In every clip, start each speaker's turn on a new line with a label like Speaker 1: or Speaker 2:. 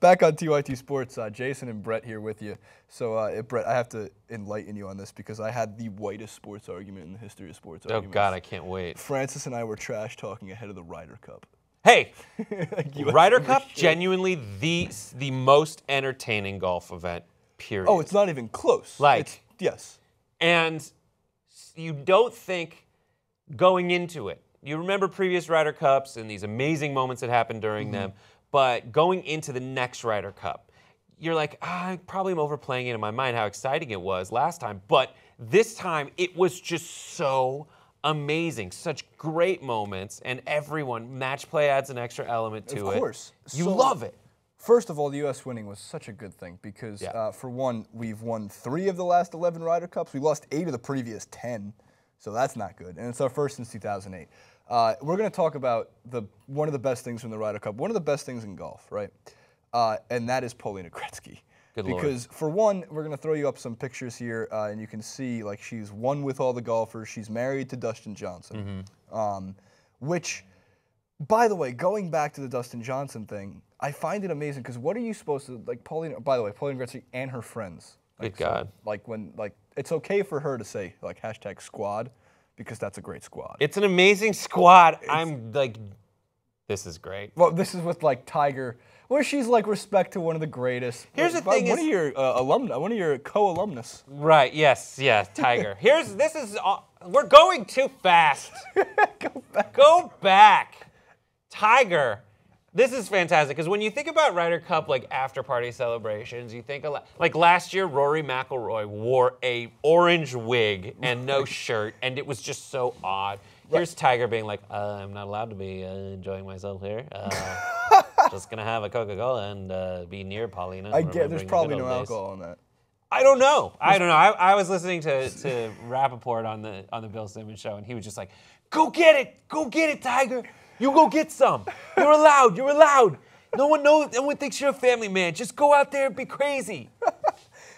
Speaker 1: Back on TYT Sports, uh, Jason and Brett here with you. So, uh, Brett, I have to enlighten you on this because I had the whitest sports argument in the history of sports
Speaker 2: Oh
Speaker 1: arguments.
Speaker 2: God, I can't wait.
Speaker 1: Francis and I were trash talking ahead of the Ryder Cup.
Speaker 2: Hey,
Speaker 1: Like,
Speaker 2: Ryder Cup, genuinely the the most entertaining golf event. Period.
Speaker 1: Oh, it's not even close.
Speaker 2: Like-
Speaker 1: It's- yes.
Speaker 2: and you don't think going into it. You remember previous Ryder Cups and these amazing moments that happened during them, but going into the next Ryder Cup, you're like, ah, I probably am overplaying it in my mind how exciting it was last time, but this time it was just so amazing, such great moments, and everyone match play adds an extra element to it.
Speaker 1: Of
Speaker 2: it.
Speaker 1: course.
Speaker 2: you
Speaker 1: So-
Speaker 2: love it.
Speaker 1: First of all, the U.S. winning was such a good thing because,
Speaker 2: Yeah.
Speaker 1: uh, for one, we've won three of the last 11 Ryder Cups. We lost eight of the previous 10, so that's not good. And it's our first since 2008. Uh, we're going to talk about the one of the best things from the Ryder Cup, one of the best things in golf, right? Uh, and that is Paulina Gretzky.
Speaker 2: Good lord.
Speaker 1: because for one, we're going to throw you up some pictures here, uh, and you can see like she's won with all the golfers. She's married to Dustin Johnson,
Speaker 2: Mm-hmm.
Speaker 1: um, which by the way, going back to the Dustin Johnson thing, I find it amazing because what are you supposed to like? Paulina, by the way, Paulina Gretzky and her friends. Like,
Speaker 2: Good God.
Speaker 1: like when like it's okay for her to say like hashtag squad because that's a great squad.
Speaker 2: It's an amazing squad. I'm like, this is great.
Speaker 1: well, this is with like Tiger, where she's like respect to one of the greatest.
Speaker 2: Here's the thing
Speaker 1: one
Speaker 2: is-
Speaker 1: of your uh, alumni, one of your co-alumnus.
Speaker 2: Right. Yes. Yes. Tiger. Here's this is. Uh, we're going too fast.
Speaker 1: Go back.
Speaker 2: Go back. Tiger. This is fantastic because when you think about Ryder Cup like after party celebrations, you think a lot. Like last year, Rory McIlroy wore a orange wig and no shirt, and it was just so odd. Here's Tiger being like, uh, "I'm not allowed to be uh, enjoying myself here. Uh, just gonna have a Coca-Cola and uh, be near Paulina."
Speaker 1: I get there's
Speaker 2: remembering the
Speaker 1: probably no
Speaker 2: days."
Speaker 1: alcohol in that.
Speaker 2: I don't know. I don't know. I, I was listening to, to Rapaport on the on the Bill Simmons show, and he was just like, "Go get it, go get it, Tiger. You go get some. You're allowed. You're allowed. No one knows. No one thinks you're a family man. Just go out there and be crazy.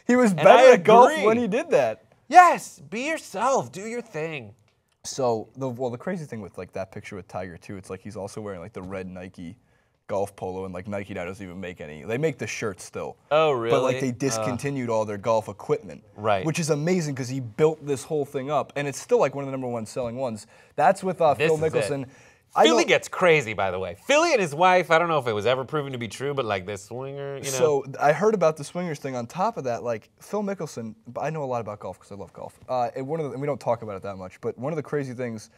Speaker 1: He was
Speaker 2: I
Speaker 1: better at golf when he did that.
Speaker 2: Yes, be yourself. Do your thing.
Speaker 1: So the well, the crazy thing with like that picture with Tiger too, it's like he's also wearing like the red Nike golf polo, and like Nike now doesn't even make any. They make the shirts still.
Speaker 2: Oh, really?
Speaker 1: But like they discontinued all their golf equipment.
Speaker 2: Right.
Speaker 1: Which is amazing because he built this whole thing up, and it's still like one of the number one selling ones. That's with uh, Phil
Speaker 2: is it. Philly gets crazy, by the way. Philly and his wife. I don't know if it was ever proven to be true, but like this swinger, you know.
Speaker 1: So I heard about the swingers thing. On top of that, like Phil Mickelson, I know a lot about golf because I love golf. Uh, and one of the, and we don't talk about it that much, but one of the crazy things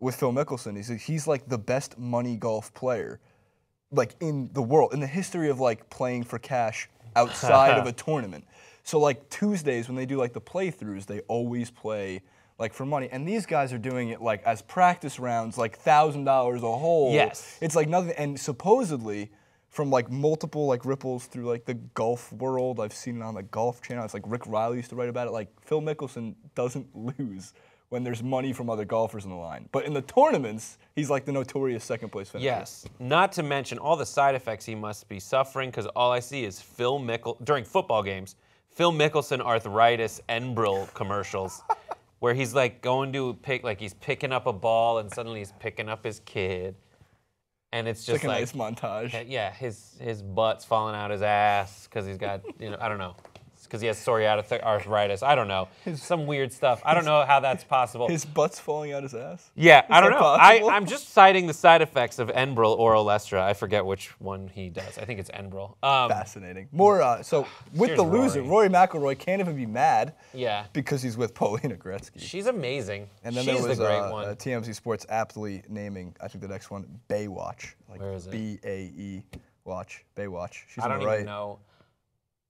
Speaker 1: with Phil Mickelson is that he's like the best money golf player, like in the world, in the history of like playing for cash outside of a tournament. So like Tuesdays when they do like the playthroughs, they always play like for money. And these guys are doing it like as practice rounds, like thousand dollars a hole.
Speaker 2: Yes.
Speaker 1: It's like nothing. And supposedly, from like multiple like ripples through like the golf world, I've seen it on the Golf Channel. It's like Rick Reilly used to write about it. Like Phil Mickelson doesn't lose when there's money from other golfers in the line, but in the tournaments, he's like the notorious second place finisher.
Speaker 2: Yes. Not to mention all the side effects he must be suffering because all I see is Phil Mickel during football games, Phil Mickelson arthritis Enbrel commercials where he's like going to pick like he's picking up a ball and suddenly he's picking up his kid. And it's just
Speaker 1: like a nice montage.
Speaker 2: yeah, his his butt's falling out his ass because he's got you know I don't know because he has psoriatic arthritis. I don't know some weird stuff. I don't know how that's possible.
Speaker 1: His butt's falling out his ass.
Speaker 2: Yeah, I don't know. I? I'm just citing the side effects of Enbrel or Olestra. I forget which one he does. I think it's Enbrel. Um,
Speaker 1: Fascinating. More. Uh, so with the loser,
Speaker 2: Rory.
Speaker 1: Rory McIlroy can't even be mad
Speaker 2: yeah,
Speaker 1: because he's with Paulina Gretzky.
Speaker 2: she's amazing.
Speaker 1: And then
Speaker 2: she's
Speaker 1: there was
Speaker 2: the great
Speaker 1: uh,
Speaker 2: one.
Speaker 1: uh, TMZ Sports aptly naming, I think the next one, Baywatch. Like
Speaker 2: Where is it?
Speaker 1: B A E Watch. Baywatch. She's
Speaker 2: I
Speaker 1: on
Speaker 2: don't
Speaker 1: the right.
Speaker 2: even know.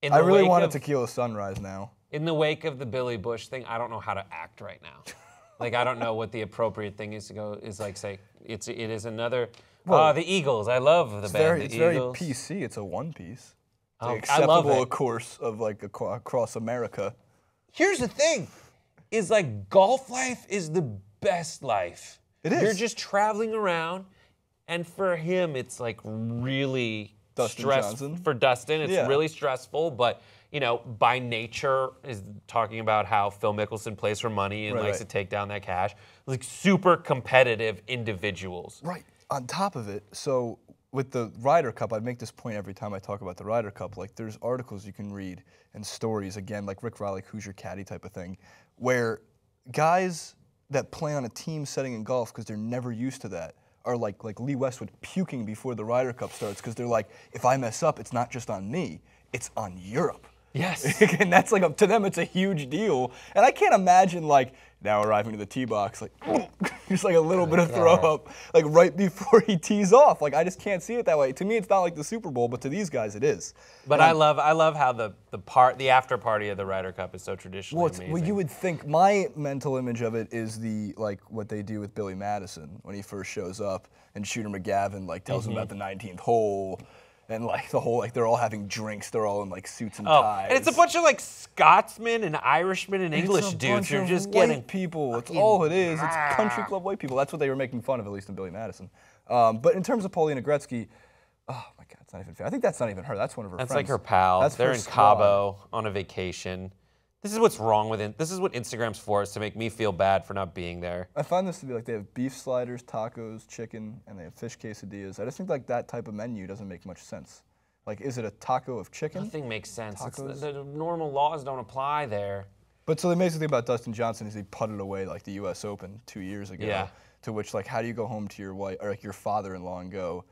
Speaker 1: I really want a tequila sunrise now.
Speaker 2: In the wake of the Billy Bush thing, I don't know how to act right now. like I don't know what the appropriate thing is to go. Is like say it's it is another.
Speaker 1: Well,
Speaker 2: uh, the Eagles. I love the
Speaker 1: It's
Speaker 2: band.
Speaker 1: very,
Speaker 2: the
Speaker 1: it's very PC. It's a one piece. It's
Speaker 2: Oh,
Speaker 1: like
Speaker 2: I love
Speaker 1: acceptable course of like across America.
Speaker 2: Here's the thing, is like golf life is the best life.
Speaker 1: It is.
Speaker 2: You're just traveling around, and for him, it's like really
Speaker 1: Dustin
Speaker 2: stress
Speaker 1: Johnson?
Speaker 2: for Dustin. It's
Speaker 1: Yeah.
Speaker 2: really stressful, but you know, by nature, is talking about how Phil Mickelson plays for money and
Speaker 1: Right,
Speaker 2: likes
Speaker 1: right.
Speaker 2: to take down that cash. Like super competitive individuals.
Speaker 1: Right. On top of it, so with the Ryder Cup, I make this point every time I talk about the Ryder Cup. Like, there's articles you can read and stories, again, like Rick Reilly, who's your caddy type of thing, where guys that play on a team setting in golf because they're never used to that are like like Lee Westwood puking before the Ryder Cup starts because they're like, if I mess up, it's not just on me, it's on Europe.
Speaker 2: Yes.
Speaker 1: and that's like a, to them, it's a huge deal. And I can't imagine like now arriving to the tee box, like just like a little bit of throw up, like right before he tees off. Like I just can't see it that way. To me, it's not like the Super Bowl, but to these guys, it is.
Speaker 2: But I love I love how the the part the after party of the Ryder Cup is so traditionally
Speaker 1: Well, well, you would think my mental image of it is the like what they do with Billy Madison when he first shows up, and Shooter McGavin like tells
Speaker 2: Mm-hmm.
Speaker 1: him about the 19th hole, and like the whole like they're all having drinks, they're all in like suits and
Speaker 2: Oh,
Speaker 1: ties.
Speaker 2: and it's a bunch of like Scotsmen and Irishmen and English dudes who are just
Speaker 1: white
Speaker 2: getting
Speaker 1: people. It's all it is. It's country club white people. That's what they were making fun of, at least in Billy Madison. Um, but in terms of Paulina Gretzky, oh my God, it's not even fair. I think that's not even her. That's one of her
Speaker 2: That's
Speaker 1: friends.
Speaker 2: like her pal.
Speaker 1: That's
Speaker 2: They're in
Speaker 1: squad.
Speaker 2: Cabo on a vacation. This is what's wrong with it. This is what Instagram's for, is to make me feel bad for not being there.
Speaker 1: I find this to be like they have beef sliders, tacos, chicken, and they have fish quesadillas. I just think like that type of menu doesn't make much sense. Like, is it a taco of chicken?
Speaker 2: Nothing makes sense. The, the normal laws don't apply there.
Speaker 1: But so the amazing thing about Dustin Johnson is he putted away like the U.S. Open two years ago.
Speaker 2: Yeah.
Speaker 1: To which like, how do you go home to your wife or like your father-in-law and go,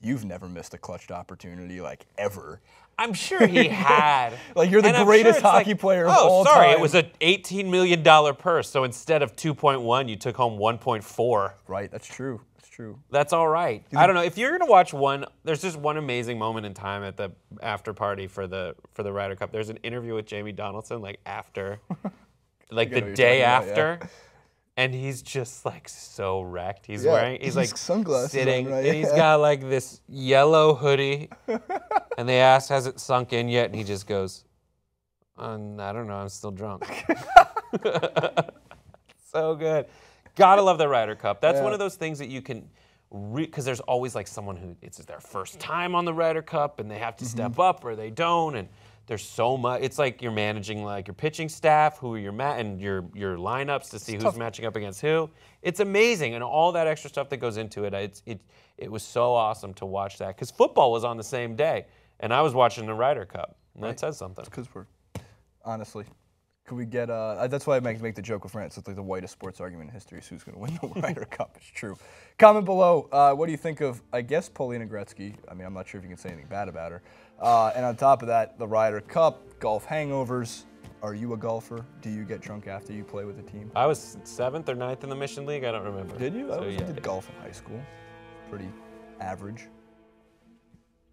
Speaker 1: "You've never missed a clutched opportunity like ever."
Speaker 2: I'm sure he had.
Speaker 1: Like, you're the
Speaker 2: And
Speaker 1: greatest
Speaker 2: like,
Speaker 1: hockey player of
Speaker 2: oh,
Speaker 1: all
Speaker 2: sorry,
Speaker 1: time."
Speaker 2: it was an 18 million dollar purse. So instead of 2.1, you took home 1.4.
Speaker 1: Right. That's true. That's true.
Speaker 2: That's all right. I don't know if you're gonna watch one. There's just one amazing moment in time at the after party for the for the Ryder Cup. There's an interview with Jamie Donaldson like after, like the day
Speaker 1: after. about, yeah.
Speaker 2: And he's just like so wrecked. He's
Speaker 1: Yeah,
Speaker 2: wearing he's
Speaker 1: he's
Speaker 2: like
Speaker 1: sunglasses on,
Speaker 2: sitting,
Speaker 1: right?
Speaker 2: and he's
Speaker 1: Yeah.
Speaker 2: got like this yellow hoodie, and they asked, "Has it sunk in yet?" And he just goes, um, "I don't know. I'm still drunk." so good. Gotta love the Ryder Cup. That's one of those things that you can, because there's always like someone who it's their first time on the Ryder Cup and they have to
Speaker 1: Mm-hmm.
Speaker 2: step up or they don't, and there's so much. It's like you're managing like your pitching staff, who are your ma- and your your lineups to see who's
Speaker 1: tough.
Speaker 2: matching up against who. It's amazing, and all that extra stuff that goes into it. It's it it was so awesome to watch that because football was on the same day, and I was watching the Ryder Cup, and that says something.
Speaker 1: Because we're honestly, could we get? Uh, that's why I make, make the joke with France. It's like the whitest sports argument in history is who's going to win the Ryder Cup. It's true. Comment below. Uh, what do you think of? I guess Paulina Gretzky. I mean, I'm not sure if you can say anything bad about her. Uh, and on top of that, the Ryder Cup, golf hangovers. Are you a golfer? Do you get drunk after you play with the team?
Speaker 2: I was seventh or ninth in the Mission League. I don't remember.
Speaker 1: Did you? I was-
Speaker 2: yeah.
Speaker 1: I did golf in high school. Pretty average.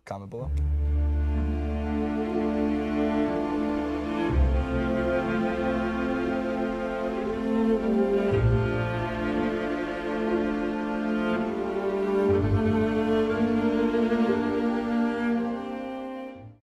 Speaker 1: Comment below.